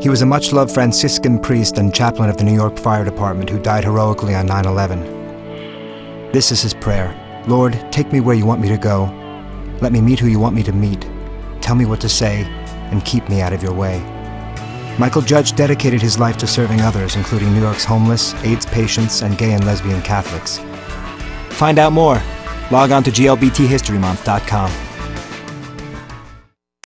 He was a much loved Franciscan priest and chaplain of the New York Fire Department who died heroically on 9 11. This is his prayer Lord, take me where you want me to go. Let me meet who you want me to meet. Tell me what to say, and keep me out of your way. Mychal Judge dedicated his life to serving others, including New York's homeless, AIDS patients, and gay and lesbian Catholics. Find out more. Log on to glbthistorymonth.com.